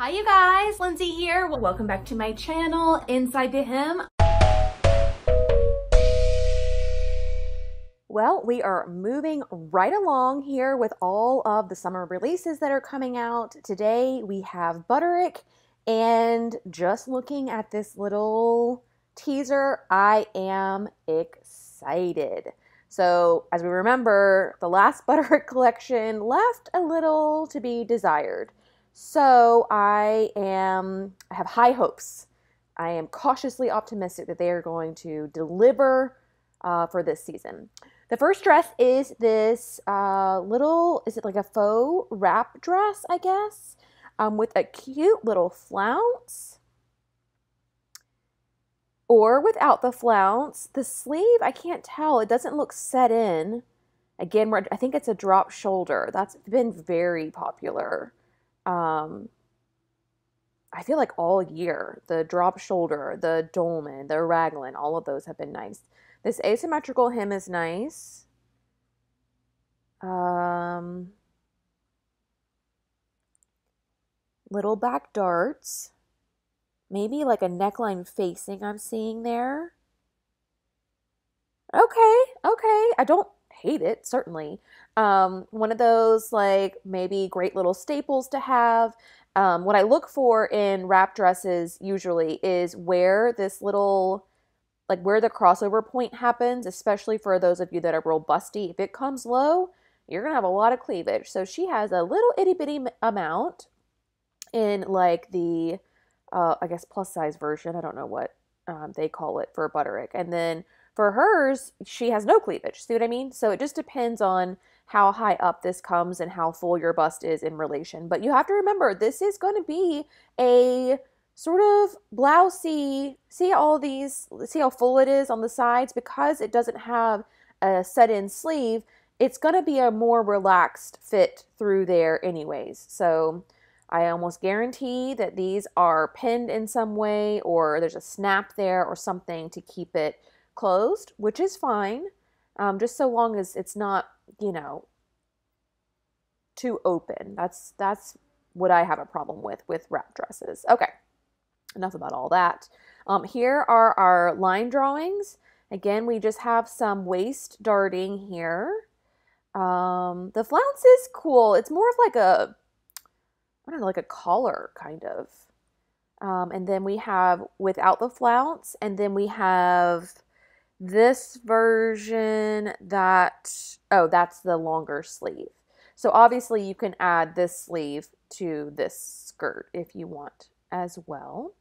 Hi you guys, Lindsay here. Welcome back to my channel, Inside the Hem. Well, we are moving right along here with all of the summer releases that are coming out. Today we have Butterick and just looking at this little teaser, I am excited. So, as we remember, the last Butterick collection left a little to be desired. So I am I have high hopes. I am cautiously optimistic that they are going to deliver uh, for this season. The first dress is this uh, little, is it like a faux wrap dress, I guess, um, with a cute little flounce. Or without the flounce. The sleeve, I can't tell. It doesn't look set in. Again, I think it's a drop shoulder. That's been very popular um, I feel like all year, the drop shoulder, the dolman, the raglan, all of those have been nice. This asymmetrical hem is nice. Um, little back darts. Maybe like a neckline facing I'm seeing there. Okay, okay. I don't hate it, certainly. Um, one of those, like, maybe great little staples to have. Um, what I look for in wrap dresses usually is where this little, like, where the crossover point happens, especially for those of you that are real busty. If it comes low, you're to have a lot of cleavage. So she has a little itty bitty amount in, like, the, uh, I guess, plus size version. I don't know what um, they call it for Butterick. And then for hers, she has no cleavage. See what I mean? So it just depends on how high up this comes and how full your bust is in relation. But you have to remember, this is going to be a sort of blousey. See all these, see how full it is on the sides? Because it doesn't have a set in sleeve, it's going to be a more relaxed fit through there anyways. So I almost guarantee that these are pinned in some way or there's a snap there or something to keep it closed, which is fine, um, just so long as it's not, you know, too open. That's that's what I have a problem with with wrap dresses. Okay, enough about all that. Um, here are our line drawings. Again, we just have some waist darting here. Um, the flounce is cool. It's more of like a, I don't know, like a collar kind of. Um, and then we have without the flounce, and then we have this version that, oh, that's the longer sleeve. So obviously you can add this sleeve to this skirt if you want as well.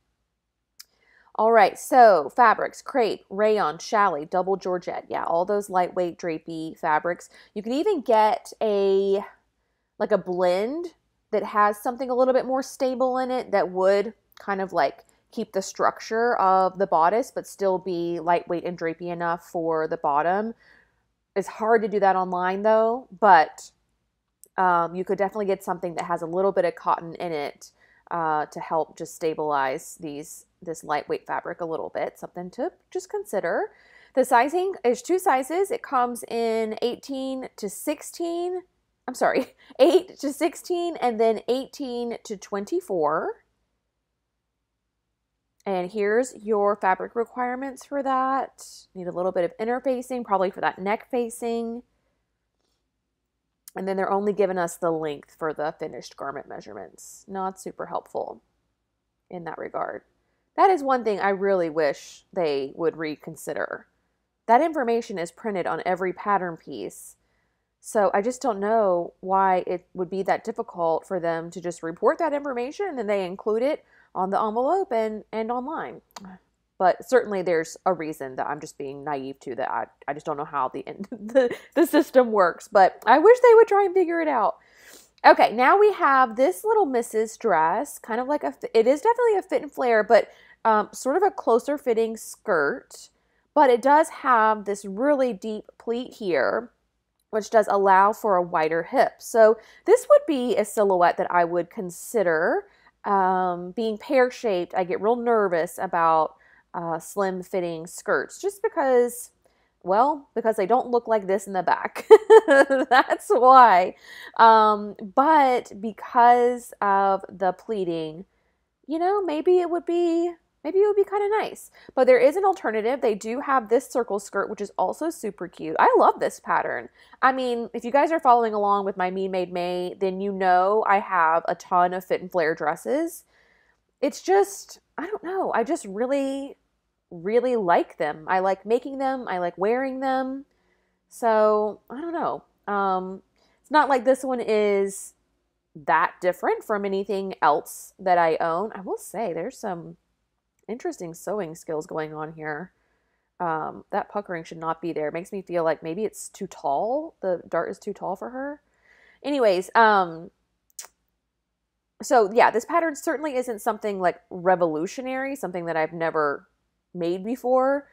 All right, so fabrics, crepe, rayon, challis, double georgette. Yeah, all those lightweight drapey fabrics. You can even get a, like a blend that has something a little bit more stable in it that would kind of like keep the structure of the bodice but still be lightweight and drapey enough for the bottom. It's hard to do that online though, but um, you could definitely get something that has a little bit of cotton in it uh, to help just stabilize these this lightweight fabric a little bit. Something to just consider. The sizing is two sizes. It comes in 18 to 16. I'm sorry, 8 to 16 and then 18 to 24. And here's your fabric requirements for that. Need a little bit of interfacing, probably for that neck facing. And then they're only giving us the length for the finished garment measurements. Not super helpful in that regard. That is one thing I really wish they would reconsider. That information is printed on every pattern piece. So I just don't know why it would be that difficult for them to just report that information and then they include it on the envelope and, and online. But certainly there's a reason that I'm just being naive to that. I, I just don't know how the, the, the system works, but I wish they would try and figure it out. Okay, now we have this little Mrs. dress, kind of like a, it is definitely a fit and flare, but um, sort of a closer fitting skirt, but it does have this really deep pleat here, which does allow for a wider hip. So this would be a silhouette that I would consider um, being pear shaped, I get real nervous about uh, slim fitting skirts just because Well, because they don't look like this in the back. That's why. Um, but because of the pleating, you know, maybe it would be maybe it would be kind of nice. But there is an alternative. They do have this circle skirt, which is also super cute. I love this pattern. I mean, if you guys are following along with my Me Made May, then you know I have a ton of fit and flare dresses. It's just, I don't know. I just really, really like them. I like making them. I like wearing them. So I don't know. Um, it's not like this one is that different from anything else that I own. I will say there's some interesting sewing skills going on here. Um, that puckering should not be there. It makes me feel like maybe it's too tall. The dart is too tall for her. Anyways, um, so yeah, this pattern certainly isn't something like revolutionary, something that I've never made before.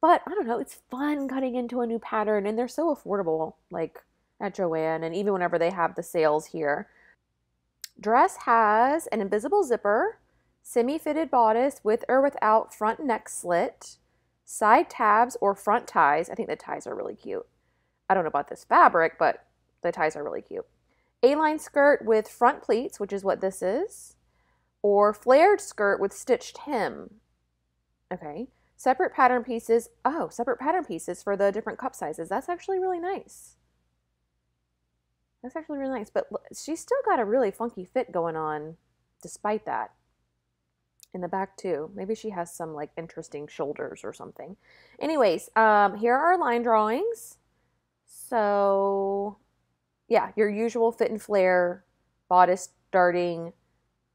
But I don't know, it's fun cutting into a new pattern and they're so affordable, like at Joann and even whenever they have the sales here. Dress has an invisible zipper, semi-fitted bodice with or without front neck slit, side tabs or front ties. I think the ties are really cute. I don't know about this fabric, but the ties are really cute. A-line skirt with front pleats, which is what this is, or flared skirt with stitched hem. Okay. Separate pattern pieces. Oh, separate pattern pieces for the different cup sizes. That's actually really nice. That's actually really nice. But she's still got a really funky fit going on despite that in the back too. Maybe she has some like interesting shoulders or something. Anyways, um, here are our line drawings. So yeah, your usual fit and flare, bodice darting,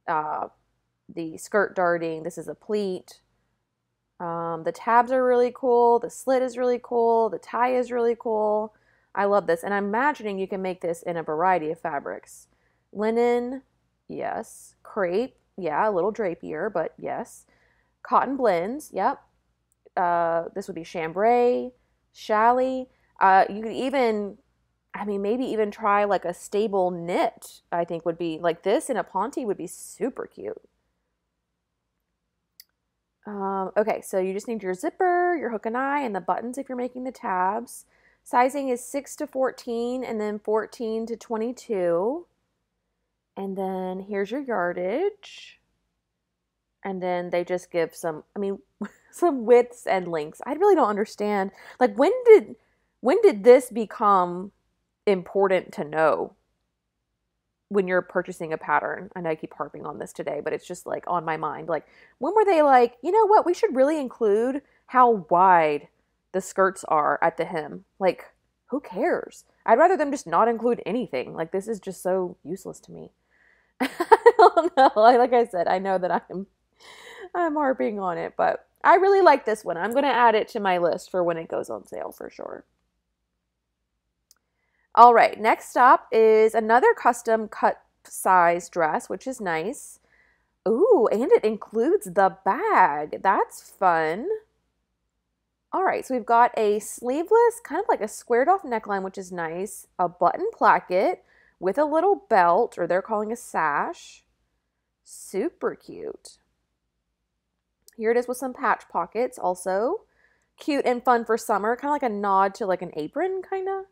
uh, the skirt darting. This is a pleat. Um, the tabs are really cool. The slit is really cool. The tie is really cool. I love this. And I'm imagining you can make this in a variety of fabrics. Linen, yes. Crepe, yeah, a little drapier, but yes. Cotton blends, yep. Uh, this would be chambray, challis. Uh, you could even, I mean, maybe even try like a stable knit. I think would be like this in a ponte would be super cute. Um, okay, so you just need your zipper, your hook and eye, and the buttons if you're making the tabs. Sizing is 6 to 14 and then 14 to 22. And then here's your yardage. And then they just give some, I mean, some widths and lengths. I really don't understand. Like when did when did this become important to know when you're purchasing a pattern? I know I keep harping on this today, but it's just like on my mind. Like when were they like, you know what, we should really include how wide the skirts are at the hem. Like, who cares? I'd rather them just not include anything. Like this is just so useless to me. I don't know. Like I said, I know that I'm I'm harping on it, but I really like this one. I'm going to add it to my list for when it goes on sale for sure. All right, next up is another custom cut size dress, which is nice. Ooh, and it includes the bag. That's fun. All right, so we've got a sleeveless, kind of like a squared off neckline, which is nice, a button placket, with a little belt, or they're calling a sash. Super cute. Here it is with some patch pockets also. Cute and fun for summer, kind of like a nod to like an apron, kind of.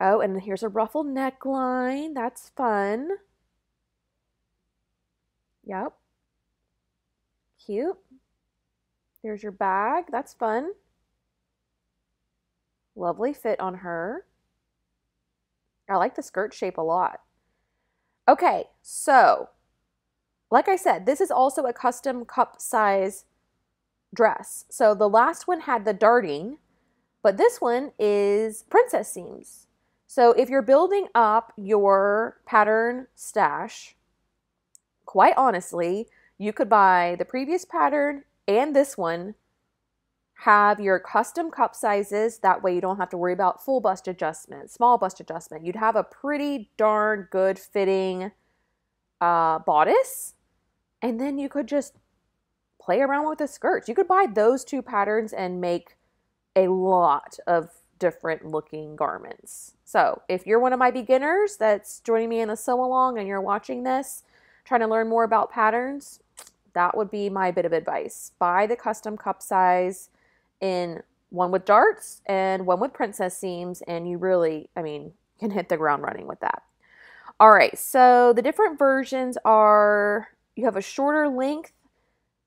Oh, and here's a ruffled neckline. That's fun. Yep. Cute. There's your bag. That's fun. Lovely fit on her. I like the skirt shape a lot. Okay, so like I said, this is also a custom cup size dress. So the last one had the darting, but this one is princess seams. So if you're building up your pattern stash, quite honestly, you could buy the previous pattern and this one have your custom cup sizes. That way you don't have to worry about full bust adjustment, small bust adjustment. You'd have a pretty darn good fitting uh, bodice. And then you could just play around with the skirts. You could buy those two patterns and make a lot of different looking garments. So if you're one of my beginners that's joining me in the sew along and you're watching this, trying to learn more about patterns, that would be my bit of advice. Buy the custom cup size in one with darts and one with princess seams, and you really, I mean, can hit the ground running with that. All right, so the different versions are you have a shorter length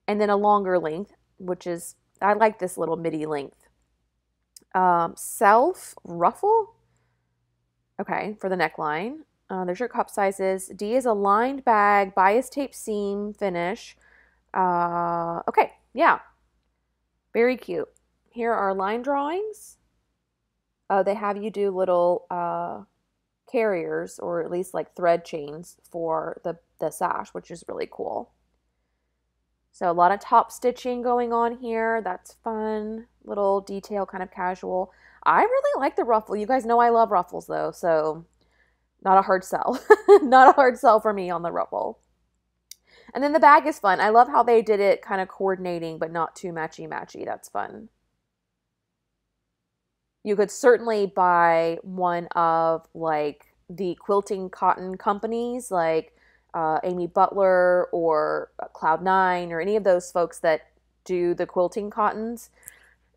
and then a longer length, which is, I like this little midi length. Um, self ruffle, okay, for the neckline. Uh, there's your cup sizes. D is a lined bag, bias tape seam finish. Uh, okay, yeah, very cute. Here are line drawings. Uh, they have you do little uh, carriers or at least like thread chains for the, the sash, which is really cool. So a lot of top stitching going on here. That's fun. Little detail, kind of casual. I really like the ruffle. You guys know I love ruffles though, so not a hard sell. not a hard sell for me on the ruffle. And then the bag is fun. I love how they did it kind of coordinating, but not too matchy matchy. That's fun. You could certainly buy one of like the quilting cotton companies like uh, Amy Butler or Cloud Nine or any of those folks that do the quilting cottons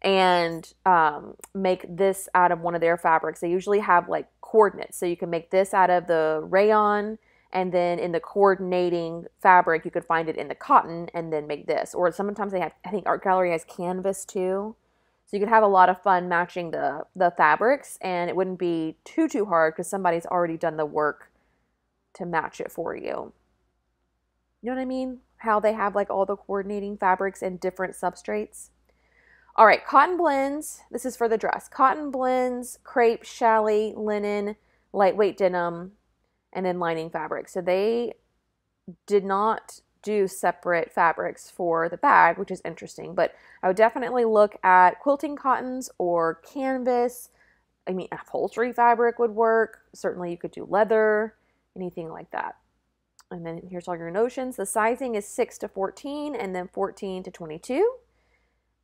and um, make this out of one of their fabrics. They usually have like coordinates. So you can make this out of the rayon and then in the coordinating fabric, you could find it in the cotton and then make this. Or sometimes they have, I think Art Gallery has canvas too. So you could have a lot of fun matching the, the fabrics and it wouldn't be too, too hard because somebody's already done the work to match it for you. You know what I mean? How they have like all the coordinating fabrics and different substrates. All right, cotton blends. This is for the dress. Cotton blends, crepe, challis, linen, lightweight denim, and then lining fabric. So they did not do separate fabrics for the bag, which is interesting. But I would definitely look at quilting cottons or canvas. I mean, upholstery fabric would work. Certainly, you could do leather, anything like that. And then here's all your notions. The sizing is 6 to 14 and then 14 to 22.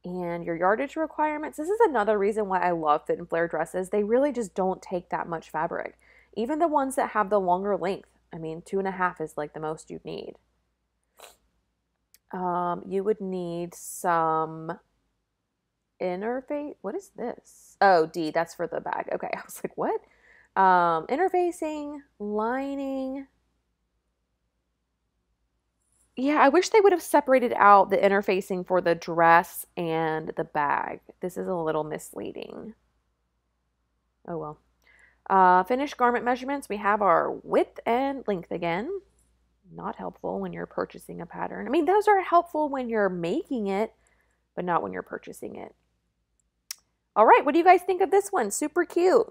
And your yardage requirements. This is another reason why I love fit and flare dresses. They really just don't take that much fabric. Even the ones that have the longer length. I mean, two and a half is like the most you'd need um, you would need some interface. What is this? Oh, D, that's for the bag. Okay, I was like, what? Um, interfacing, lining. Yeah, I wish they would have separated out the interfacing for the dress and the bag. This is a little misleading. Oh well. Uh, finished garment measurements, we have our width and length again not helpful when you're purchasing a pattern. I mean, those are helpful when you're making it, but not when you're purchasing it. All right, what do you guys think of this one? Super cute.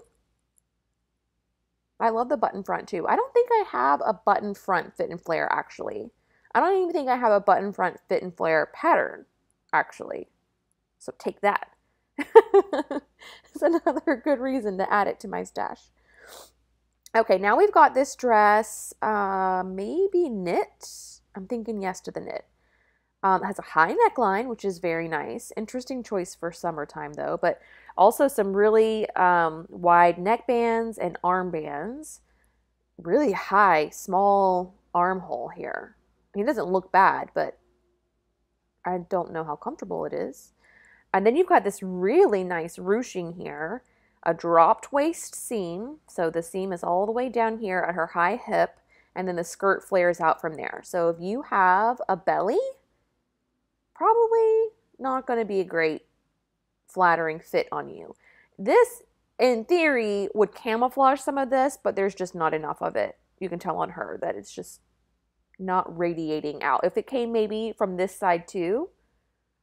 I love the button front too. I don't think I have a button front fit and flare actually. I don't even think I have a button front fit and flare pattern actually. So take that. it's another good reason to add it to my stash. Okay, now we've got this dress, uh, maybe knit. I'm thinking yes to the knit. Um, has a high neckline, which is very nice. Interesting choice for summertime, though, but also some really um, wide neck bands and arm bands. Really high, small armhole here. I mean, it doesn't look bad, but I don't know how comfortable it is. And then you've got this really nice ruching here a dropped waist seam. So the seam is all the way down here at her high hip, and then the skirt flares out from there. So if you have a belly, probably not going to be a great flattering fit on you. This, in theory, would camouflage some of this, but there's just not enough of it. You can tell on her that it's just not radiating out. If it came maybe from this side too,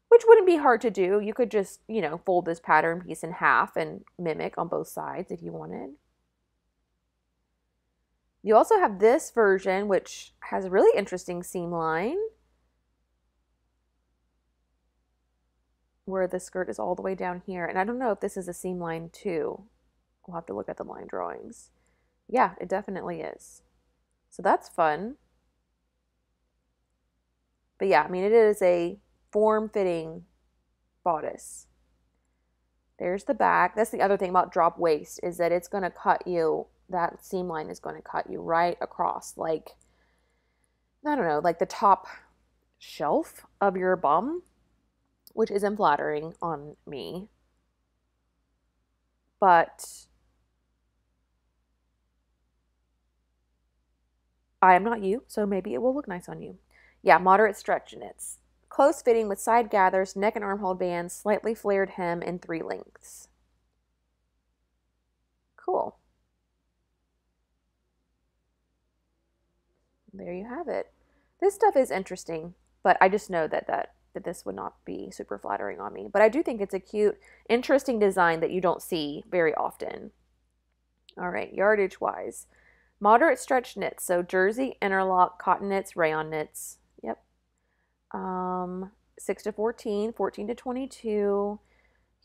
which wouldn't be hard to do. You could just, you know, fold this pattern piece in half and mimic on both sides if you wanted. You also have this version, which has a really interesting seam line where the skirt is all the way down here. And I don't know if this is a seam line too. We'll have to look at the line drawings. Yeah, it definitely is. So that's fun. But yeah, I mean, it is a form-fitting bodice. There's the back. That's the other thing about drop waist is that it's going to cut you, that seam line is going to cut you right across like, I don't know, like the top shelf of your bum, which isn't flattering on me. but I am not you, so maybe it will look nice on you. Yeah, moderate stretch knits. Close fitting with side gathers, neck and armhole bands, slightly flared hem in three lengths. Cool. There you have it. This stuff is interesting, but I just know that that that this would not be super flattering on me. But I do think it's a cute, interesting design that you don't see very often. All right, yardage wise. Moderate stretch knits, so jersey, interlock, cotton knits, rayon knits. Um, 6 to 14, 14 to 22.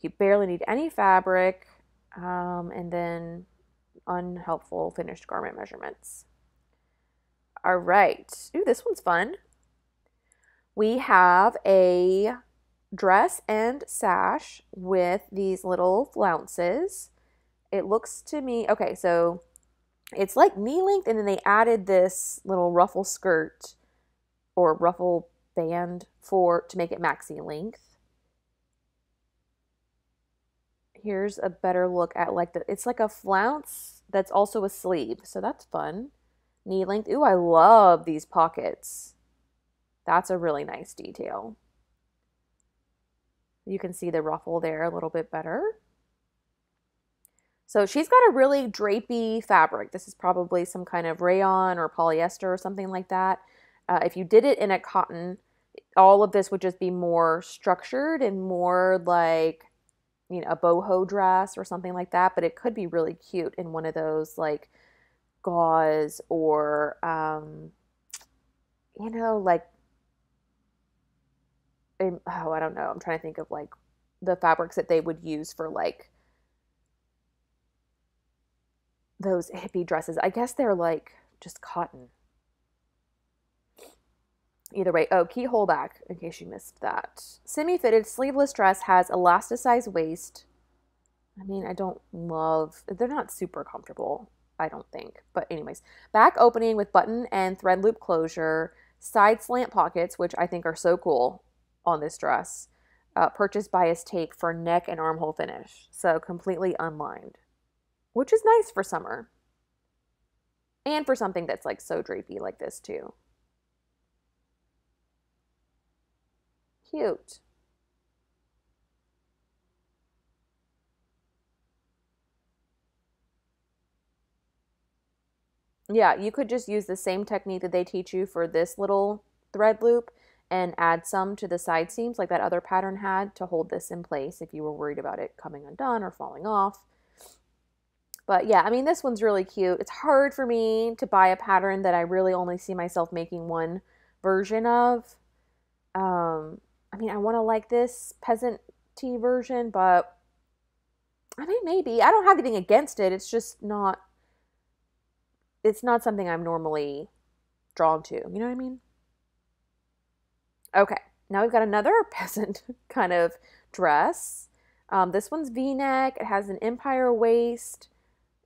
You barely need any fabric. Um, and then unhelpful finished garment measurements. All right. Ooh, this one's fun. We have a dress and sash with these little flounces. It looks to me, okay, so it's like knee length, and then they added this little ruffle skirt or ruffle band for to make it maxi length. Here's a better look at like the it's like a flounce that's also a sleeve, so that's fun. Knee length. Ooh, I love these pockets. That's a really nice detail. You can see the ruffle there a little bit better. So she's got a really drapey fabric. This is probably some kind of rayon or polyester or something like that. Uh, if you did it in a cotton, all of this would just be more structured and more like, you know, a boho dress or something like that. But it could be really cute in one of those like gauze or, um, you know, like, in, oh, I don't know. I'm trying to think of like the fabrics that they would use for like those hippie dresses. I guess they're like just cotton. Either way, oh, keyhole back, in case you missed that. Semi fitted sleeveless dress has elasticized waist. I mean, I don't love, they're not super comfortable, I don't think. But, anyways, back opening with button and thread loop closure, side slant pockets, which I think are so cool on this dress. Uh, purchase bias tape for neck and armhole finish. So, completely unlined which is nice for summer. And for something that's like so drapey like this too. Cute. Yeah, you could just use the same technique that they teach you for this little thread loop and add some to the side seams like that other pattern had to hold this in place if you were worried about it coming undone or falling off. But yeah, I mean, this one's really cute. It's hard for me to buy a pattern that I really only see myself making one version of. Um, I mean, I want to like this peasant tee version, but I mean, maybe. I don't have anything against it. It's just not, it's not something I'm normally drawn to. You know what I mean? Okay, now we've got another peasant kind of dress. Um, this one's v-neck. It has an empire waist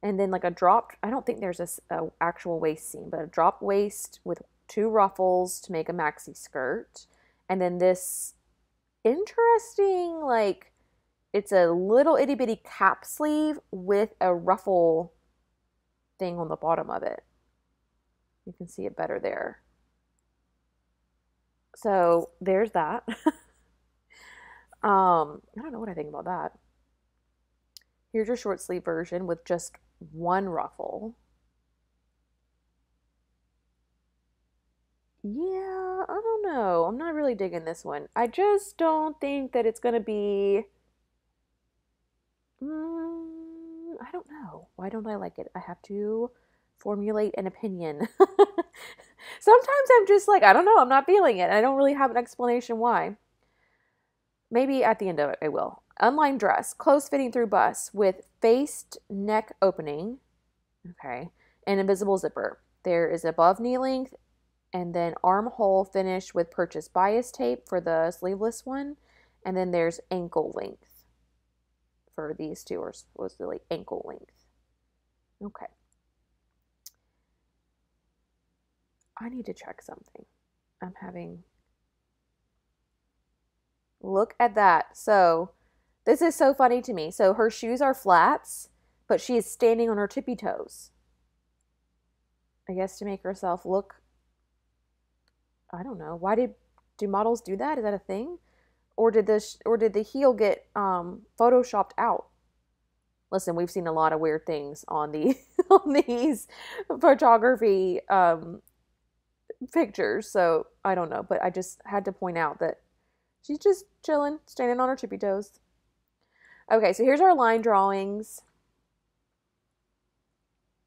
and then like a drop i don't think there's a, a, actual waist seam but a drop waist with two ruffles to make a maxi skirt and then this interesting like it's a little itty bitty cap sleeve with a ruffle thing on the bottom of it. You can see it better there. So there's that. Um i don't know what i think about that. Here's your short sleeve version with just one ruffle. Yeah, I don't know. I'm not really digging this one. I just don't think that it's going to be. Mm, I don't know. Why don't I like it? I have to formulate an opinion. Sometimes I'm just like, I don't know. I'm not feeling it. I don't really have an explanation why. Maybe at the end of it, I will. Unlined dress, close fitting through bust with faced neck opening. Okay. And invisible zipper. There is above knee length and then armhole finish with purchase bias tape for the sleeveless one. And then there's ankle length for these two, or supposedly ankle length. Okay. I need to check something. I'm having. Look at that. So This is so funny to me. So her shoes are flats, but she is standing on her tippy toes. I guess to make herself look I don't know. Why did do models do that? Is that a thing? Or did the or did the heel get um photoshopped out? Listen, we've seen a lot of weird things on the on these photography um pictures, so I don't know, but I just had to point out that she's just chilling, standing on her tippy toes. Okay, so here's our line drawings.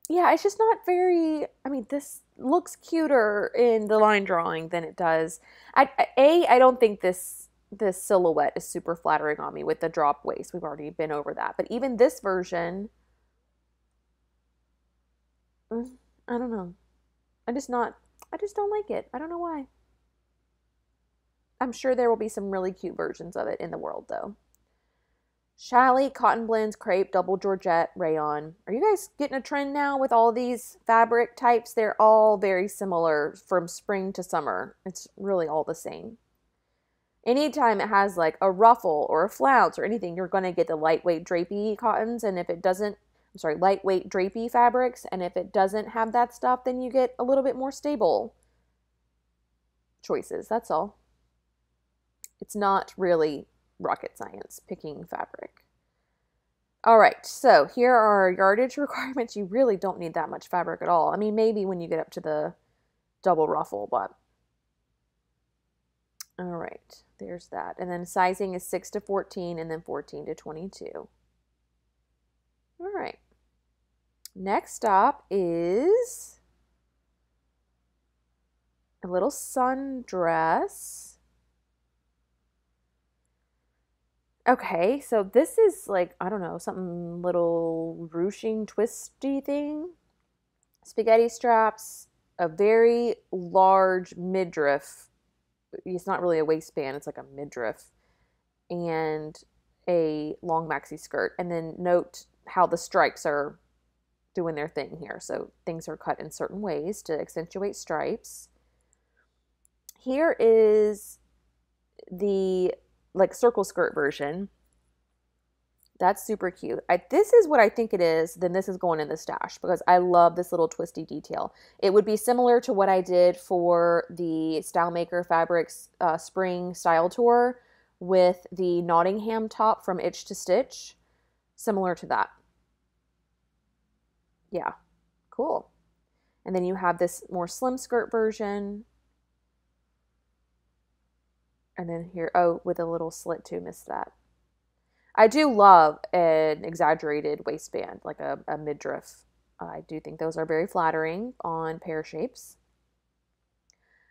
Yeah, it's just not very. I mean, this looks cuter in the line drawing than it does. I, a, I don't think this this silhouette is super flattering on me with the drop waist. We've already been over that, but even this version, mm, I don't know. I just not. I just don't like it. I don't know why. I'm sure there will be some really cute versions of it in the world, though. Challis, cotton blends, crepe, double Georgette, rayon. Are you guys getting a trend now with all these fabric types? They're all very similar from spring to summer. It's really all the same. Anytime it has like a ruffle or a flounce or anything, you're going to get the lightweight drapey cottons. And if it doesn't, I'm sorry, lightweight drapey fabrics. And if it doesn't have that stuff, then you get a little bit more stable choices. That's all. It's not really rocket science picking fabric. All right, so here are yardage requirements. You really don't need that much fabric at all. I mean, maybe when you get up to the double ruffle, but all right, there's that. And then sizing is 6 to 14 and then 14 to 22. All right. Next stop is a little sundress. Okay, so this is like, I don't know, something little ruching, twisty thing. Spaghetti straps, a very large midriff. It's not really a waistband, it's like a midriff. And a long maxi skirt. And then note how the stripes are doing their thing here. So things are cut in certain ways to accentuate stripes. Here is the like circle skirt version. That's super cute. I, this is what I think it is. Then this is going in the stash because I love this little twisty detail. It would be similar to what I did for the Style Maker Fabrics uh, Spring Style Tour with the Nottingham top from Itch to Stitch. Similar to that. Yeah, cool. And then you have this more slim skirt version and then here, oh, with a little slit too, missed that. I do love an exaggerated waistband, like a, a midriff. I do think those are very flattering on pear shapes.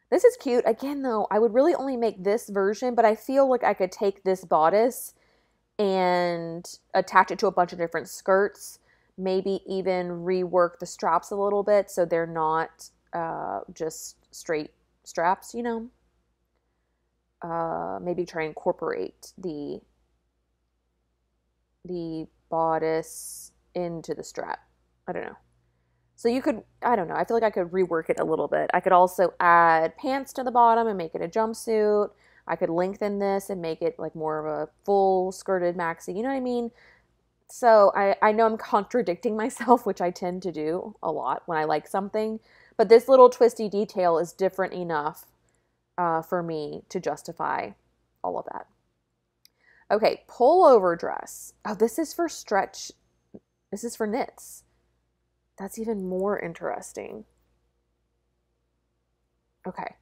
This is cute. Again, though, I would really only make this version, but I feel like I could take this bodice and attach it to a bunch of different skirts. Maybe even rework the straps a little bit so they're not uh, just straight straps, you know? Uh, maybe try and incorporate the the bodice into the strap. I don't know. So you could, I don't know, I feel like I could rework it a little bit. I could also add pants to the bottom and make it a jumpsuit. I could lengthen this and make it like more of a full skirted maxi. You know what I mean? So I, I know I'm contradicting myself, which I tend to do a lot when I like something. But this little twisty detail is different enough uh, for me to justify all of that. Okay, pullover dress. Oh, this is for stretch. This is for knits. That's even more interesting. Okay.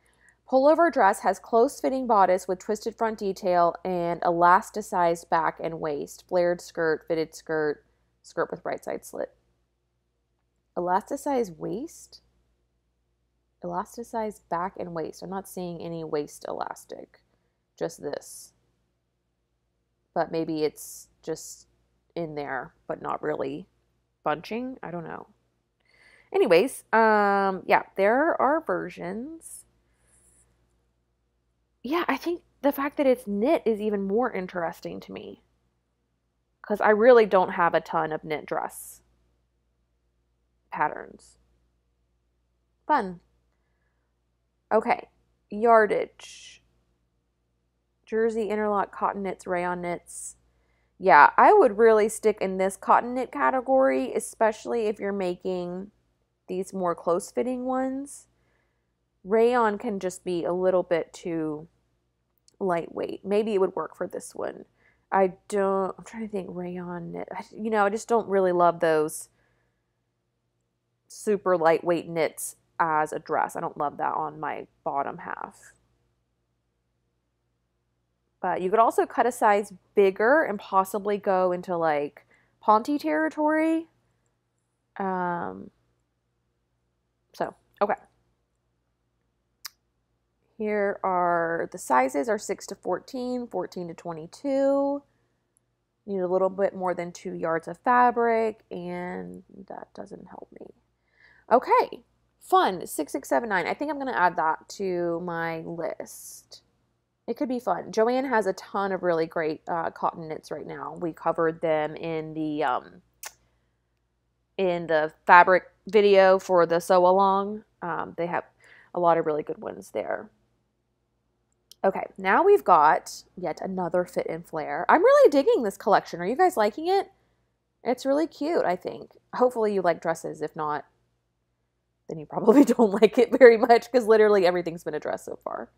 Pullover dress has close fitting bodice with twisted front detail and elasticized back and waist, flared skirt, fitted skirt, skirt with right side slit. Elasticized waist? Elasticized back and waist. I'm not seeing any waist elastic, just this. But maybe it's just in there, but not really bunching. I don't know. Anyways, um, yeah, there are versions. Yeah, I think the fact that it's knit is even more interesting to me. Because I really don't have a ton of knit dress patterns. Fun. Okay, yardage. Jersey interlock cotton knits, rayon knits. yeah, I would really stick in this cotton knit category, especially if you're making these more close fitting ones. Rayon can just be a little bit too lightweight. Maybe it would work for this one. I don't, I'm trying to think rayon knit. You know, I just don't really love those super lightweight knits as a dress. I don't love that on my bottom half. But you could also cut a size bigger and possibly go into like Ponte territory. Um, so, okay. Here are the sizes are 6 to 14, 14 to 22. Need a little bit more than two yards of fabric, and that doesn't help me. Okay, fun, 6679. I think I'm going to add that to my list. It could be fun. Joann has a ton of really great uh, cotton knits right now. We covered them in the um, in the fabric video for the sew along. Um, they have a lot of really good ones there. Okay, now we've got yet another fit and flare. I'm really digging this collection. Are you guys liking it? It's really cute, I think. Hopefully you like dresses. If not, then you probably don't like it very much because literally everything's been addressed so far.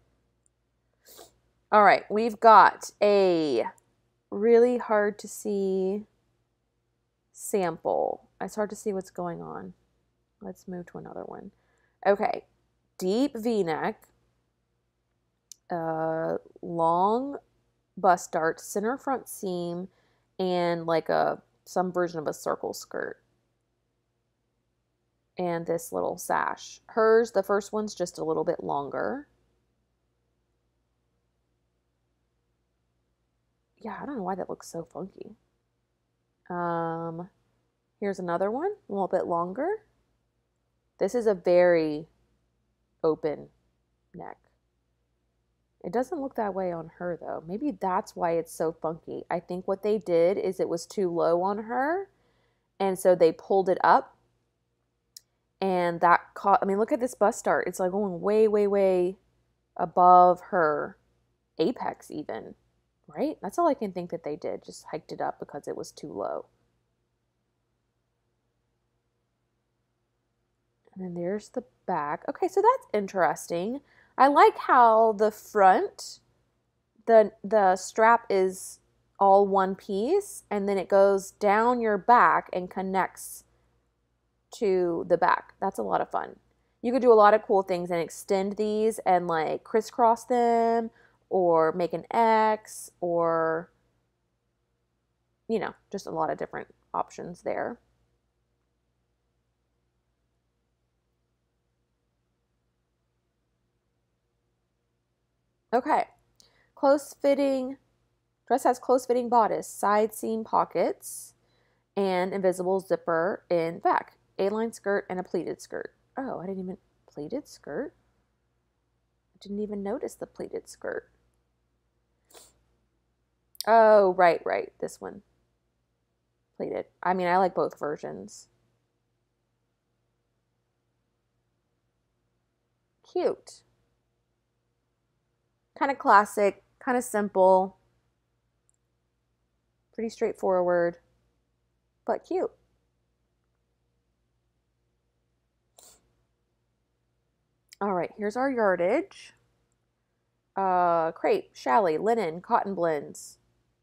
All right, we've got a really hard to see sample. It's hard to see what's going on. Let's move to another one. Okay, deep v-neck a long bust dart, center front seam, and like a some version of a circle skirt. And this little sash. Hers, the first one's just a little bit longer. Yeah, I don't know why that looks so funky. Um, here's another one, a little bit longer. This is a very open neck. It doesn't look that way on her though. Maybe that's why it's so funky. I think what they did is it was too low on her. And so they pulled it up. And that caught, I mean, look at this bust dart. It's like going way, way, way above her apex, even. Right? That's all I can think that they did. Just hiked it up because it was too low. And then there's the back. Okay, so that's interesting. I like how the front, the the strap is all one piece and then it goes down your back and connects to the back. That's a lot of fun. You could do a lot of cool things and extend these and like crisscross them or make an X or you know, just a lot of different options there. Okay. Close fitting, dress has close fitting bodice, side seam pockets, and invisible zipper in back. A-line skirt and a pleated skirt. Oh, I didn't even, pleated skirt? I didn't even notice the pleated skirt. Oh, right, right, this one. Pleated. I mean, I like both versions. Cute kind of classic, kind of simple, pretty straightforward, but cute. All right, here's our yardage. Uh, crepe, challis, linen, cotton blends.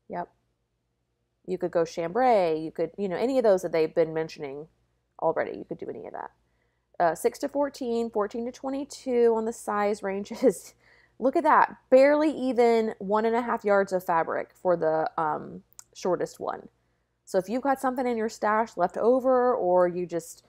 Yep. You could go chambray. You could, you know, any of those that they've been mentioning already. You could do any of that. Uh, 6 to 14, 14 to 22 on the size ranges. Look at that. Barely even one and a half yards of fabric for the um, shortest one. So if you've got something in your stash left over or you just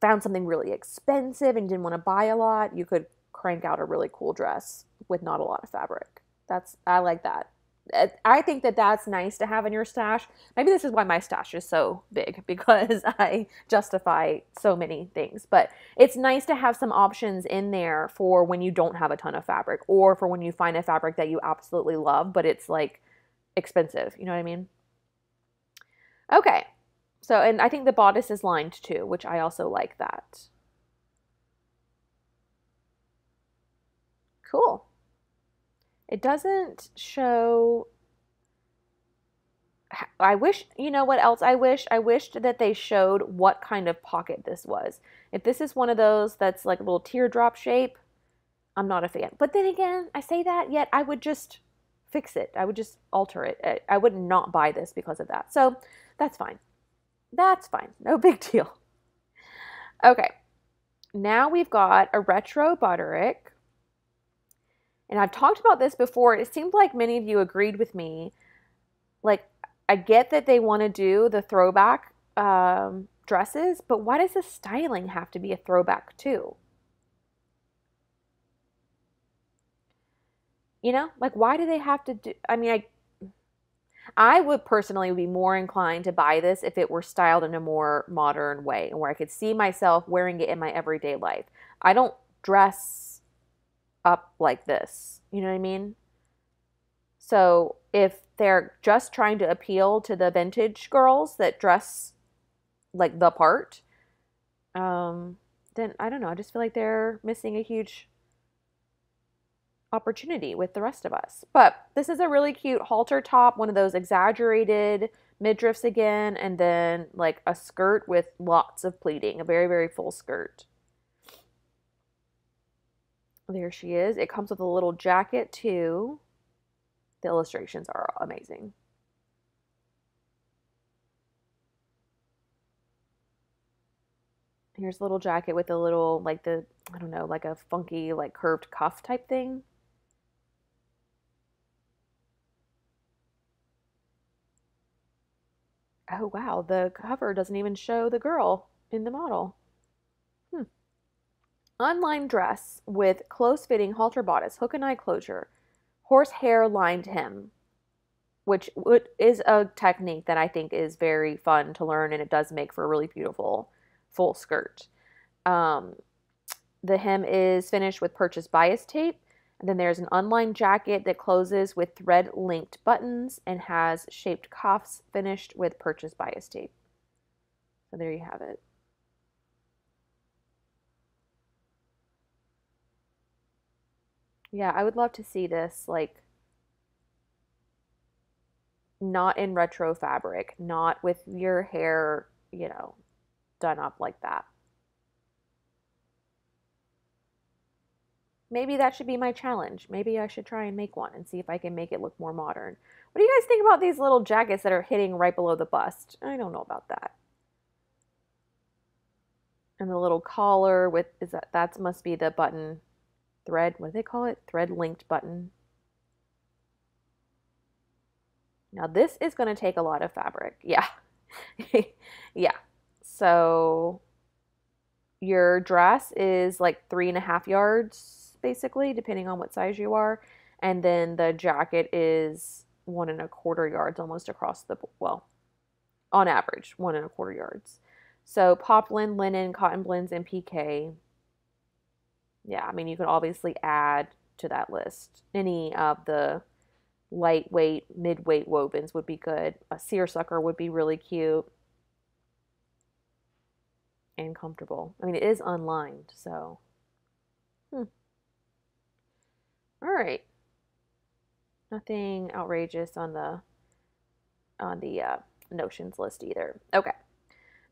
found something really expensive and didn't want to buy a lot, you could crank out a really cool dress with not a lot of fabric. That's I like that. Uh, I think that that's nice to have in your stash. Maybe this is why my stash is so big because I justify so many things. But it's nice to have some options in there for when you don't have a ton of fabric or for when you find a fabric that you absolutely love, but it's like expensive. You know what I mean? Okay. So, and I think the bodice is lined too, which I also like that. Cool. It doesn't show I wish, you know what else I wish? I wished that they showed what kind of pocket this was. If this is one of those that's like a little teardrop shape, I'm not a fan. But then again, I say that, yet I would just fix it. I would just alter it. I would not buy this because of that. So that's fine. That's fine. No big deal. Okay. Now we've got a retro Butterick. And I've talked about this before. It seemed like many of you agreed with me. Like, I get that they want to do the throwback um, dresses, but why does the styling have to be a throwback too? You know, like why do they have to do? I mean, I I would personally be more inclined to buy this if it were styled in a more modern way and where I could see myself wearing it in my everyday life. I don't dress up like this. You know what I mean? So if they're just trying to appeal to the vintage girls that dress like the part, um, then I don't know. I just feel like they're missing a huge opportunity with the rest of us. But this is a really cute halter top, one of those exaggerated midriffs again, and then like a skirt with lots of pleating, a very, very full skirt. There she is. It comes with a little jacket too. The illustrations are amazing. Here's a little jacket with a little, like the, I don't know, like a funky, like curved cuff type thing. Oh, wow. The cover doesn't even show the girl in the model. Hmm. Unlined dress with close fitting halter bodice, hook and eye closure, horsehair lined hem, which is a technique that I think is very fun to learn and it does make for a really beautiful full skirt. Um, the hem is finished with purchase bias tape. And then there's an unlined jacket that closes with thread linked buttons and has shaped cuffs finished with purchase bias tape. So there you have it. Yeah, I would love to see this like not in retro fabric, not with your hair, you know, done up like that. Maybe that should be my challenge. Maybe I should try and make one and see if I can make it look more modern. What do you guys think about these little jackets that are hitting right below the bust? I don't know about that. And the little collar with is that that must be the button thread. What do they call it? Thread linked button. Now this is going to take a lot of fabric. Yeah. yeah. So your dress is like three and a half yards, basically, depending on what size you are. And then the jacket is one and a quarter yards almost across the, well, on average, one and a quarter yards. So poplin, linen, cotton blends, and piqué. Yeah, I mean, you can obviously add to that list any of the lightweight, mid-weight wovens would be good. A seersucker would be really cute and comfortable. I mean, it is unlined, so. Hmm. All right. Nothing outrageous on the on the uh, notions list either. Okay.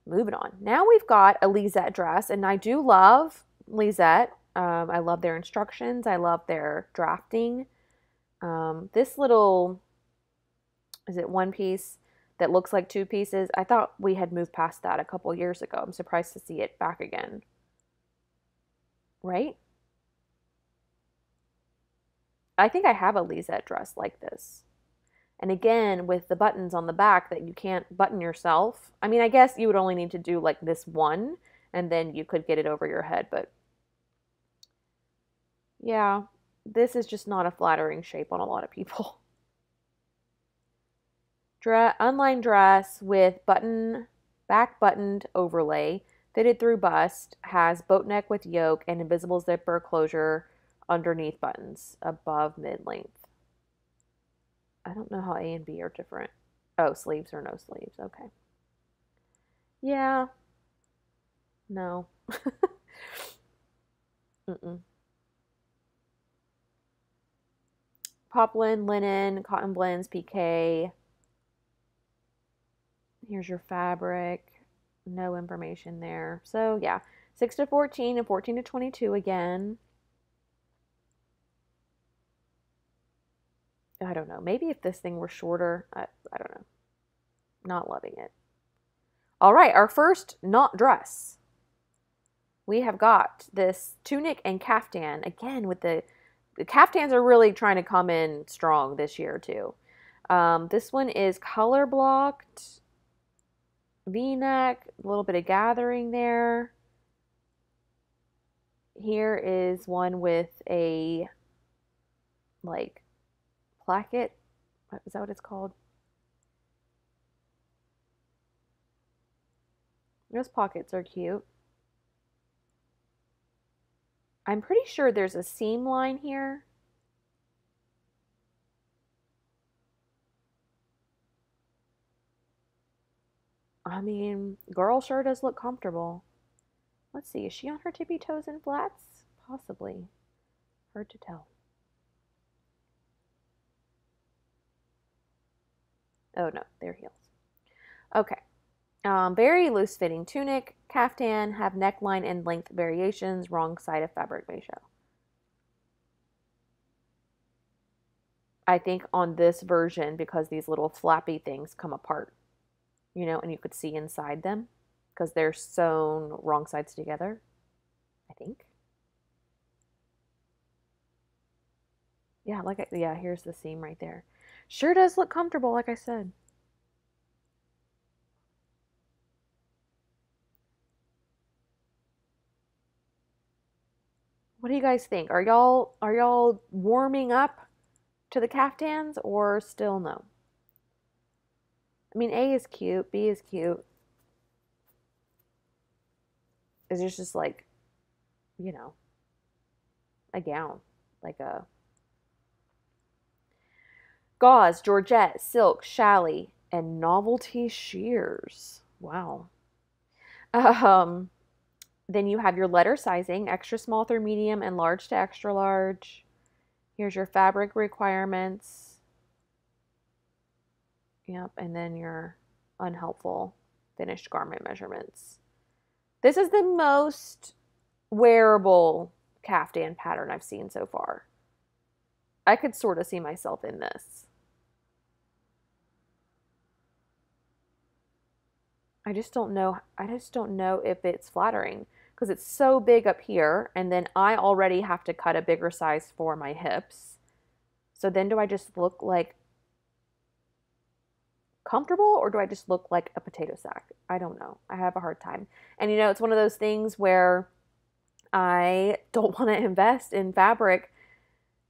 Moving on. Now we've got a Lisette dress, and I do love Lisette. Um, I love their instructions. I love their drafting. Um, this little, is it one piece? that looks like two pieces. I thought we had moved past that a couple years ago. I'm surprised to see it back again. Right? I think I have a Lisette dress like this. And again, with the buttons on the back that you can't button yourself. I mean, I guess you would only need to do like this one and then you could get it over your head, but yeah, this is just not a flattering shape on a lot of people. Dress, unlined dress with button back buttoned overlay, fitted through bust, has boat neck with yoke and invisible zipper closure underneath buttons above mid length. I don't know how A and B are different. Oh, sleeves or no sleeves. Okay. Yeah. No. Mm-mm. Poplin, linen, cotton blends, piqué, Here's your fabric. No information there. So yeah, 6 to 14 and 14 to 22 again. I don't know. Maybe if this thing were shorter, I, I don't know. Not loving it. All right, our first not dress. We have got this tunic and caftan again with the the caftans are really trying to come in strong this year too. Um, this one is color blocked, V-neck, a little bit of gathering there. Here is one with a like placket. Is that what it's called? Those pockets are cute. I'm pretty sure there's a seam line here. I mean, girl sure does look comfortable. Let's see, is she on her tippy toes and flats? Possibly. Hard to tell. Oh no, they're heels. Okay. Um, very loose fitting tunic, caftan, have neckline and length variations, wrong side of fabric may show. I think on this version, because these little flappy things come apart, you know, and you could see inside them because they're sewn wrong sides together, I think. Yeah, like, yeah, here's the seam right there. Sure does look comfortable, like I said. What do you guys think? Are y'all are y'all warming up to the caftans or still no? I mean, A is cute, B is cute. It's just like, you know, a gown, like a gauze, georgette, silk, challis, and novelty sheers. Wow. Um, then you have your letter sizing, extra small through medium and large to extra large. Here's your fabric requirements. Yep, and then your unhelpful finished garment measurements. This is the most wearable caftan pattern I've seen so far. I could sort of see myself in this. I just don't know. I just don't know if it's flattering because it's so big up here. And then I already have to cut a bigger size for my hips. So then do I just look like comfortable or do I just look like a potato sack? I don't know. I have a hard time. And you know, it's one of those things where I don't want to invest in fabric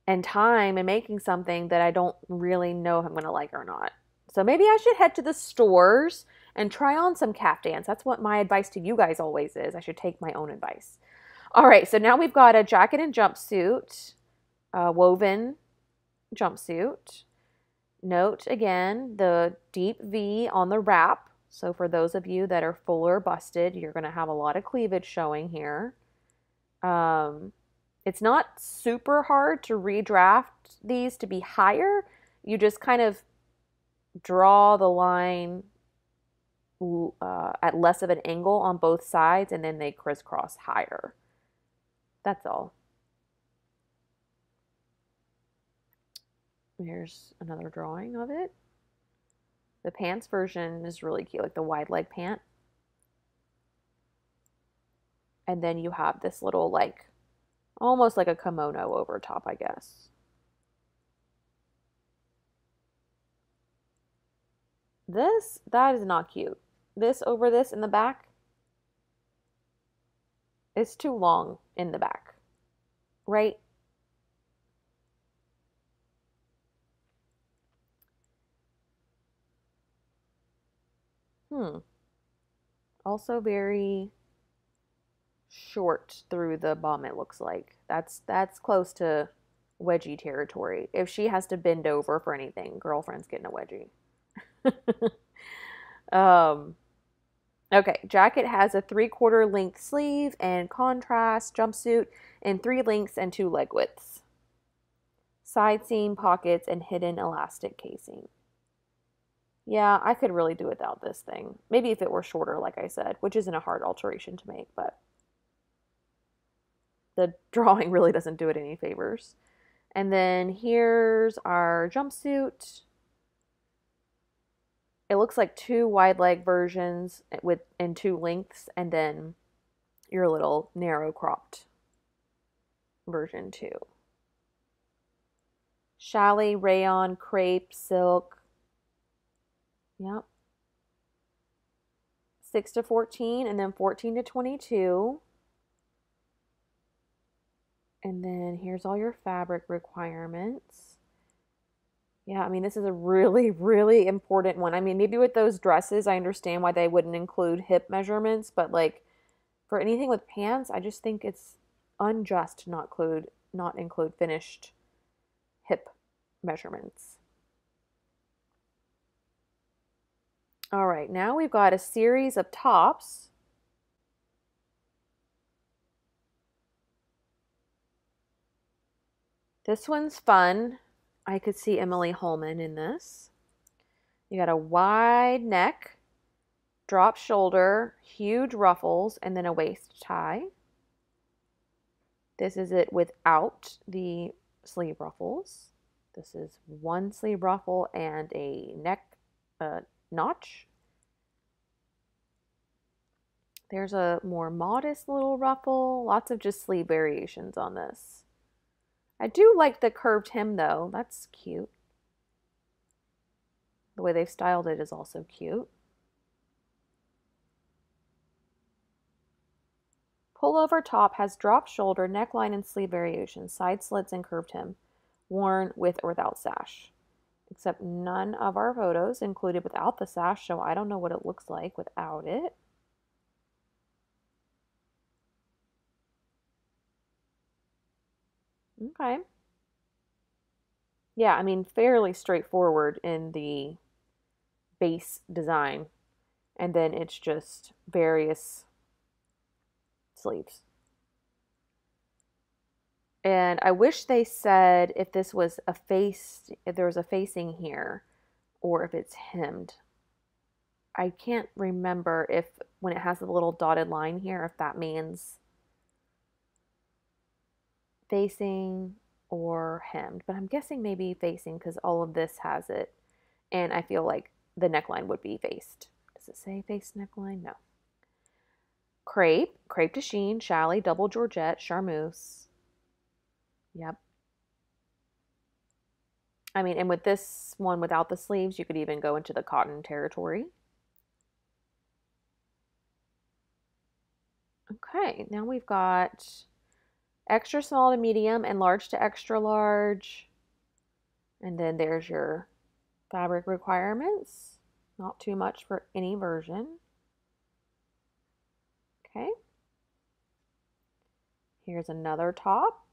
and time in making something that I don't really know if I'm going to like or not. So maybe I should head to the stores and try on some caftans. That's what my advice to you guys always is. I should take my own advice. All right, so now we've got a jacket and jumpsuit, a woven jumpsuit. Note again the deep V on the wrap. So for those of you that are fuller busted, you're going to have a lot of cleavage showing here. Um, it's not super hard to redraft these to be higher. You just kind of draw the line uh, at less of an angle on both sides and then they crisscross higher. That's all. Here's another drawing of it. The pants version is really cute, like the wide leg pant. And then you have this little like almost like a kimono over top, I guess. This, that is not cute this over this in the back is too long in the back, right? Hmm. Also very short through the bum it looks like. That's that's close to wedgie territory. If she has to bend over for anything, girlfriend's getting a wedgie. um Okay, jacket has a three quarter length sleeve and contrast jumpsuit in three lengths and two leg widths. Side seam pockets and hidden elastic casing. Yeah, I could really do without this thing. Maybe if it were shorter, like I said, which isn't a hard alteration to make, but the drawing really doesn't do it any favors. And then here's our jumpsuit. It looks like two wide leg versions eh, with in two lengths, and then your little narrow cropped version too. Challis, rayon, crepe, silk. Yep. 6 to 14 and then 14 to 22. And then here's all your fabric requirements. Yeah, I mean, this is a really, really important one. I mean, maybe with those dresses, I understand why they wouldn't include hip measurements, but like for anything with pants, I just think it's unjust to not include not include finished hip measurements. All right, now we've got a series of tops. This one's fun. I could see Emily Holman in this. You got a wide neck, drop shoulder, huge ruffles, and then a waist tie. This is it without the sleeve ruffles. This is one sleeve ruffle and a neck uh, notch. There's a more modest little ruffle. Lots of just sleeve variations on this. I do like the curved hem though. That's cute. The way they've styled it is also cute. Pullover top has drop shoulder, neckline, and sleeve variations, side slits, and curved hem, worn with or without sash. Except none of our photos included without the sash, so I don't know what it looks like without it. Okay. Yeah, I mean, fairly straightforward in the base design. And then it's just various sleeves. And I wish they said if this was a face, if there was a facing here, or if it's hemmed. I can't remember if when it has the little dotted line here, if that means facing or hemmed, but I'm guessing maybe facing because all of this has it. And I feel like the neckline would be faced. Does it say face neckline? No. Crepe, crepe de chine, challis, double Georgette, charmeuse. Yep. I mean, and with this one without the sleeves, you could even go into the cotton territory. Okay, now we've got extra small to medium and large to extra large. And then there's your fabric requirements. Not too much for any version. Okay. Here's another top.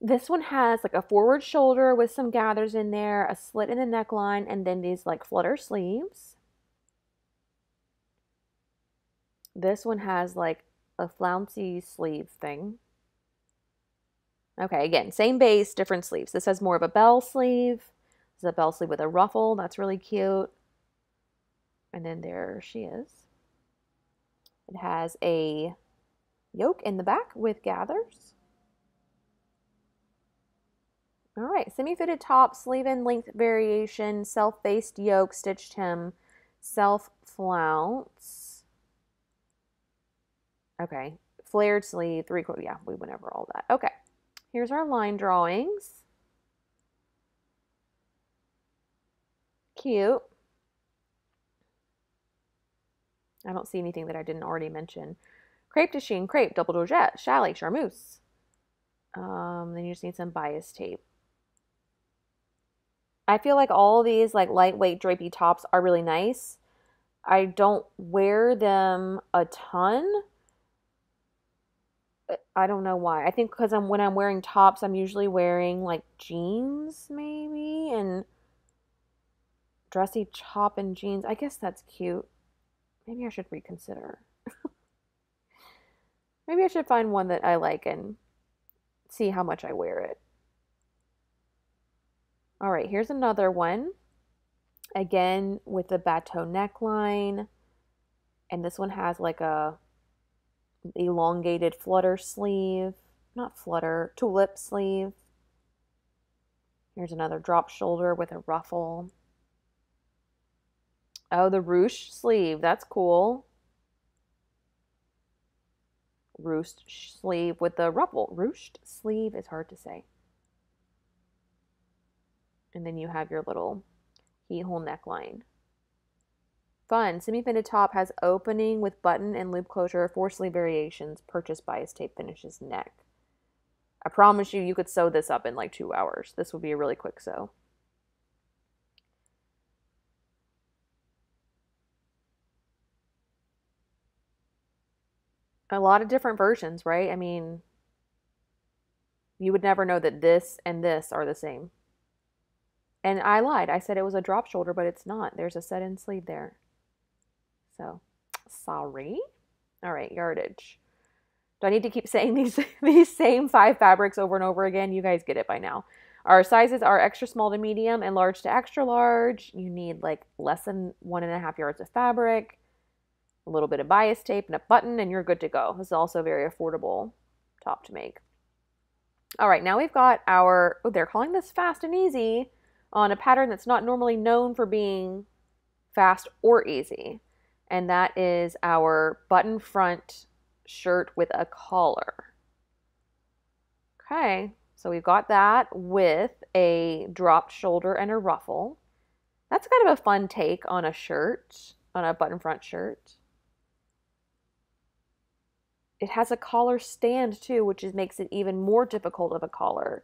This one has like a forward shoulder with some gathers in there, a slit in the neckline, and then these like flutter sleeves. This one has like a flouncy sleeve thing. Okay, again, same base, different sleeves. This has more of a bell sleeve. This is a bell sleeve with a ruffle. That's really cute. And then there she is. It has a yoke in the back with gathers. All right, semi-fitted top, sleeve and length variation, self-based yoke, stitched hem, self flounce. Okay. Flared sleeve, three quarter. Yeah, we went over all that. Okay. Here's our line drawings. Cute. I don't see anything that I didn't already mention. Crepe de chine, crepe, double Georgette, challis, charmeuse. Um, then you just need some bias tape. I feel like all these like lightweight drapey tops are really nice. I don't wear them a ton I don't know why. I think because I'm when I'm wearing tops, I'm usually wearing like jeans maybe and dressy top and jeans. I guess that's cute. Maybe I should reconsider. maybe I should find one that I like and see how much I wear it. All right, here's another one. Again, with the bateau neckline. And this one has like a elongated flutter sleeve. Not flutter, tulip sleeve. Here's another drop shoulder with a ruffle. Oh, the ruche sleeve. That's cool. Roost sleeve with the ruffle. Ruched sleeve is hard to say. And then you have your little keyhole neckline. Fun. Semi-fitted top has opening with button and loop closure, four sleeve variations, purchased bias tape finishes neck. I promise you, you could sew this up in like two hours. This would be a really quick sew. A lot of different versions, right? I mean, you would never know that this and this are the same. And I lied. I said it was a drop shoulder, but it's not. There's a set in sleeve there. So, sorry. All right, yardage. Do I need to keep saying these these same five fabrics over and over again? You guys get it by now. Our sizes are extra small to medium and large to extra large. You need like less than one and a half yards of fabric, a little bit of bias tape, and a button, and you're good to go. This is also very affordable top to make. All right, now we've got our, oh, they're calling this fast and easy on a pattern that's not normally known for being fast or easy. And that is our button front shirt with a collar. Okay, so we've got that with a dropped shoulder and a ruffle. That's kind of a fun take on a shirt, on a button front shirt. It has a collar stand too, which is, makes it even more difficult of a collar.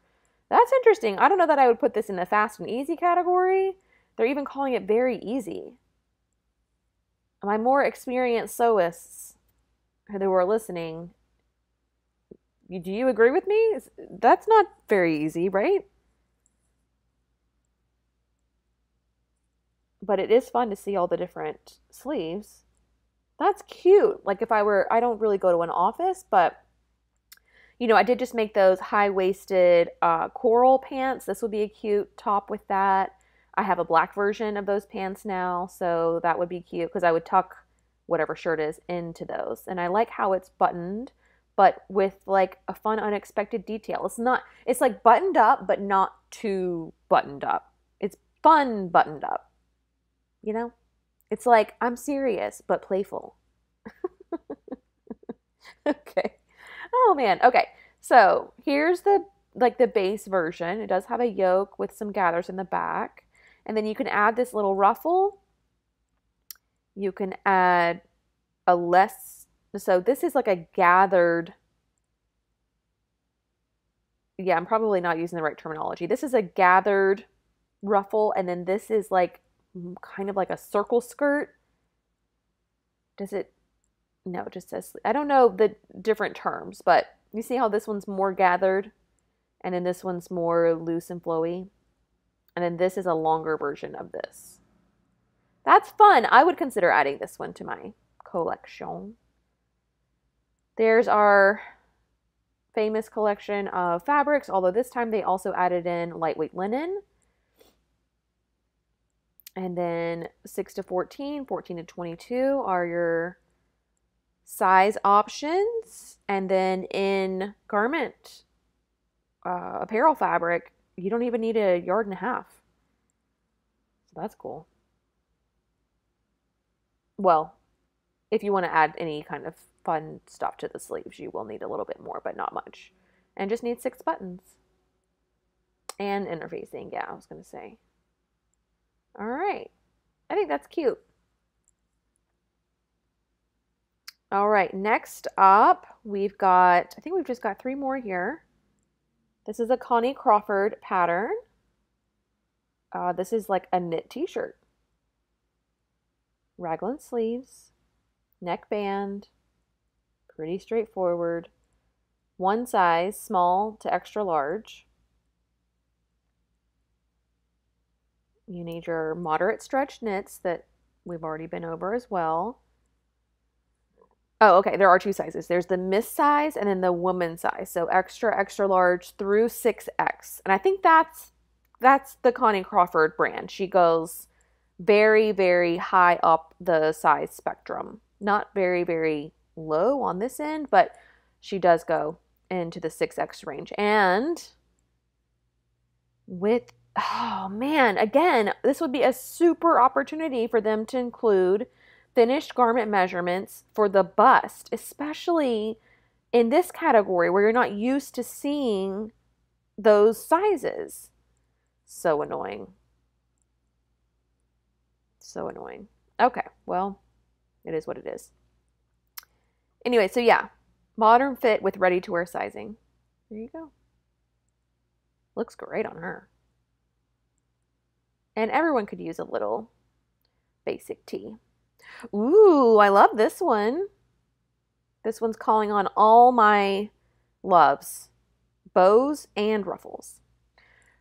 That's interesting. I don't know that I would put this in the fast and easy category. They're even calling it very easy. My more experienced sewists who are listening, do you agree with me? That's not very easy, right? But it is fun to see all the different sleeves. That's cute. Like if I were, I don't really go to an office, but you know, I did just make those high waisted uh, coral pants. This would be a cute top with that. I have a black version of those pants now, so that would be cute because I would tuck whatever shirt is into those. And I like how it's buttoned, but with like a fun, unexpected detail. It's not, it's like buttoned up, but not too buttoned up. It's fun buttoned up. You know? It's like, I'm serious, but playful. okay. Oh man. Okay. So here's the like the base version. It does have a yoke with some gathers in the back. And then you can add this little ruffle. You can add a less so this is like a gathered yeah, I'm probably not using the right terminology. This is a gathered ruffle, and then this is like mm, kind of like a circle skirt. Does it no, it just says, I don't know the different terms, but you see how this one's more gathered and then this one's more loose and flowy. And then this is a longer version of this. That's fun. I would consider adding this one to my collection. There's our famous collection of fabrics, although this time they also added in lightweight linen. And then 6 to 14, 14 to 22 are your size options. And then in garment uh, apparel fabric, you don't even need a yard and a half. So that's cool. Well, if you want to add any kind of fun stuff to the sleeves, you will need a little bit more, but not much. And just need six buttons. And interfacing, yeah, I was going to say. All right. I think that's cute. All right, next up, we've got, I think we've just got three more here. This is a Connie Crawford pattern. Uh, this is like a knit t-shirt. Raglan sleeves, neck band, pretty straightforward. One size, small to extra large. You need your moderate stretch knits that we've already been over as well. Oh, okay. There are two sizes. There's the miss size and then the woman size. So extra, extra large through 6X. And I think that's that's the Connie Crawford brand. She goes very, very high up the size spectrum. Not very, very low on this end, but she does go into the 6X range. And with, oh man, again, this would be a super opportunity for them to include finished garment measurements for the bust, especially in this category where you're not used to seeing those sizes. So annoying. So annoying. Okay, well, it is what it is. Anyway, so yeah, modern fit with ready to wear sizing. There you go. Looks great on her. And everyone could use a little basic tee. Ooh, I love this one. This one's calling on all my loves, bows and ruffles.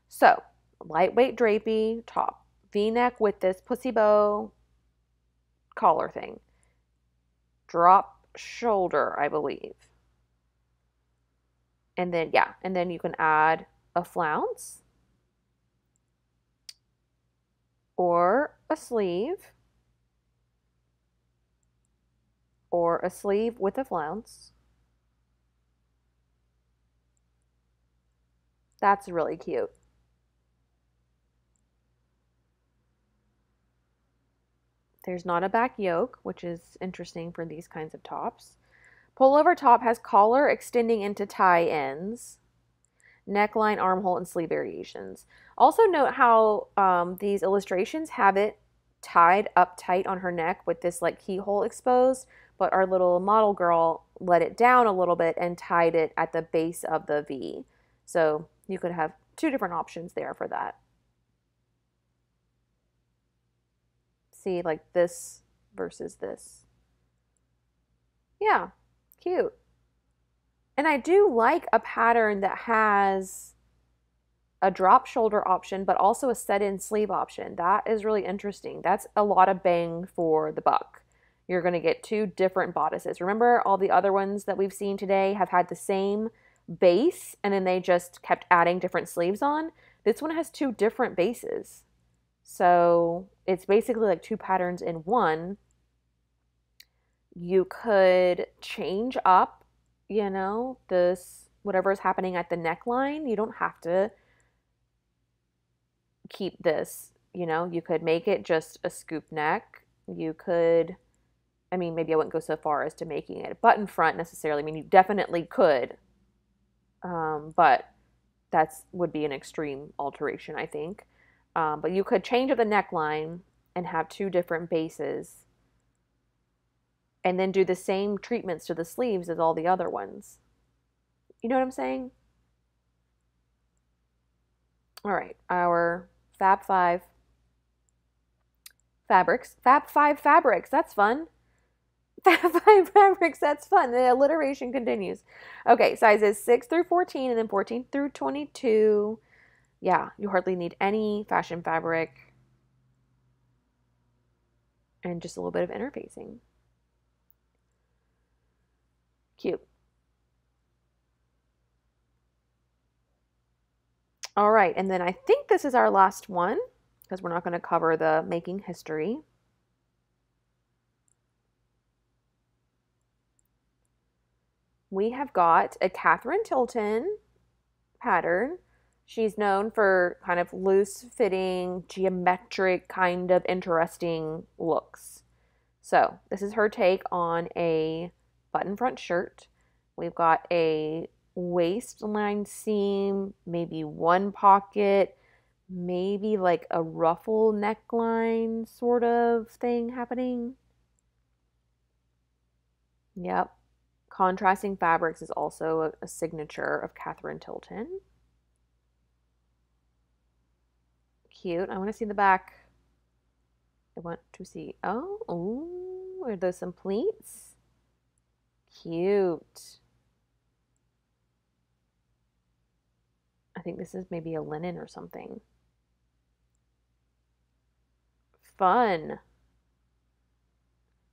So, lightweight drapey top, v-neck with this pussy bow collar thing. Drop shoulder, I believe. And then, yeah, and then you can add a flounce or a sleeve or a sleeve with a flounce. That's really cute. There's not a back yoke, which is interesting for these kinds of tops. Pullover top has collar extending into tie ends, neckline, armhole, and sleeve variations. Also note how um, these illustrations have it tied up tight on her neck with this like keyhole exposed, but our little model girl let it down a little bit and tied it at the base of the V. So you could have two different options there for that. see like this versus this. Yeah, cute. And I do like a pattern that has a drop shoulder option, but also a set in sleeve option. That is really interesting. That's a lot of bang for the buck. You're going to get two different bodices. Remember, all the other ones that we've seen today have had the same base and then they just kept adding different sleeves on. This one has two different bases. So it's basically like two patterns in one. You could change up, you know, this whatever is happening at the neckline. You don't have to keep this, you know, you could make it just a scoop neck. You could I mean, maybe I wouldn't go so far as to making it a button front necessarily. I mean, you definitely could. Um, but that's would be an extreme alteration, I think. Um, but you could change up the neckline and have two different bases and then do the same treatments to the sleeves as all the other ones. You know what I'm saying? All right, our Fab 5 fabrics. Fab 5 fabrics, that's fun. 5 fabrics, that's fun. The alliteration continues. Okay, sizes 6 through 14 and then 14 through 22 yeah, you hardly need any fashion fabric and just a little bit of interfacing. Cute. All right, and then I think this is our last one because we're not going to cover the making history. We have got a Katherine Tilton pattern She's known for kind of loose fitting, geometric, kind of interesting looks. So, this is her take on a button front shirt. We've got a waistline seam, maybe one pocket, maybe like a ruffle neckline sort of thing happening. Yep. Contrasting fabrics is also a, signature of Katherine Tilton. cute. I want to see the back. I want to see. Oh, ooh, are those some pleats? Cute. I think this is maybe a linen or something. Fun.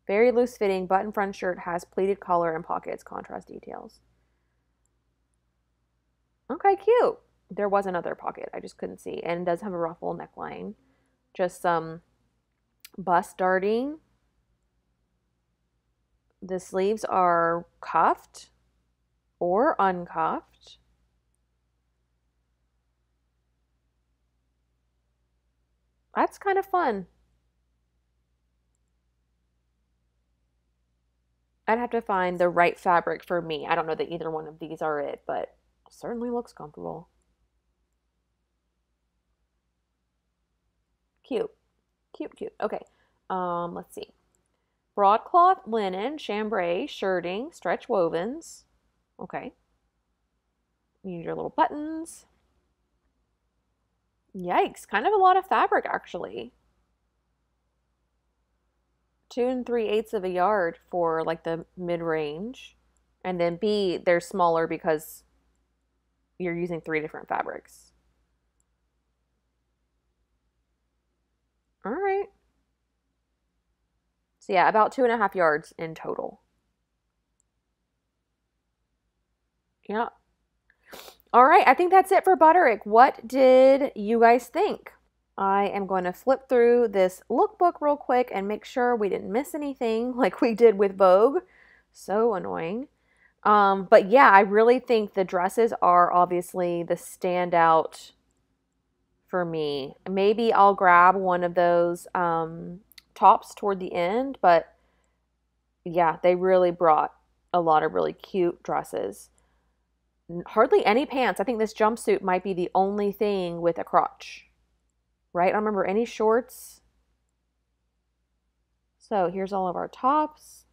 Very loose fitting button front shirt has pleated collar and pockets, contrast details. Okay, cute there was another pocket I just couldn't see, and it does have a ruffle neckline, just some bust darting. The sleeves are cuffed or uncuffed. That's kind of fun. I'd have to find the right fabric for me. I don't know that either one of these are it, but certainly looks comfortable. Cute. Cute, cute. Okay. Um, let's see. Broadcloth linen, chambray, shirting, stretch wovens. Okay. You need your little buttons. Yikes, kind of a lot of fabric actually. Two and three eighths of a yard for like the mid range. And then B, they're smaller because you're using three different fabrics. All right. So yeah, about two and a half yards in total. Yeah. All right, I think that's it for Butterick. What did you guys think? I am going to flip through this lookbook real quick and make sure we didn't miss anything like we did with Vogue. So annoying. Um, but yeah, I really think the dresses are obviously the standout for me. Maybe I'll grab one of those um, tops toward the end, but yeah, they really brought a lot of really cute dresses. Hardly any pants. I think this jumpsuit might be the only thing with a crotch, right? I don't remember any shorts. So here's all of our tops.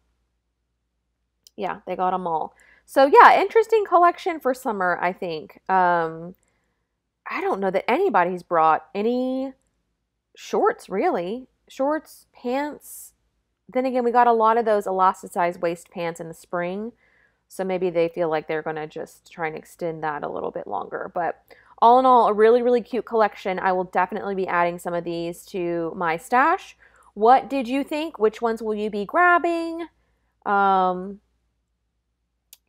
Yeah, they got them all. So yeah, interesting collection for summer, I think. Um, I don't know that anybody's brought any shorts really. Shorts, pants. Then again, we got a lot of those elasticized waist pants in the spring. So maybe they feel like they're going to just try and extend that a little bit longer. But all in all, a really, really cute collection. I will definitely be adding some of these to my stash. What did you think? Which ones will you be grabbing? Um,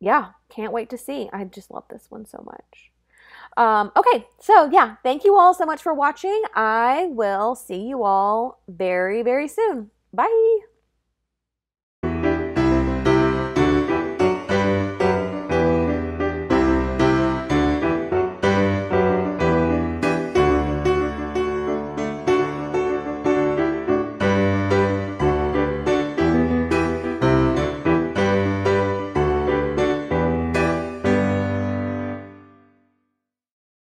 yeah, can't wait to see. I just love this one so much. Um, okay, so yeah, thank you all so much for watching. I will see you all very, very soon. Bye.